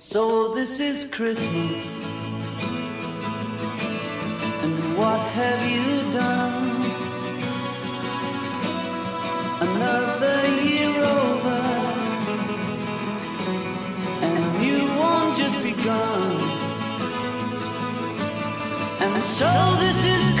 So this is Christmas. And what have you done? Another year over. And a new one just begun. And so this is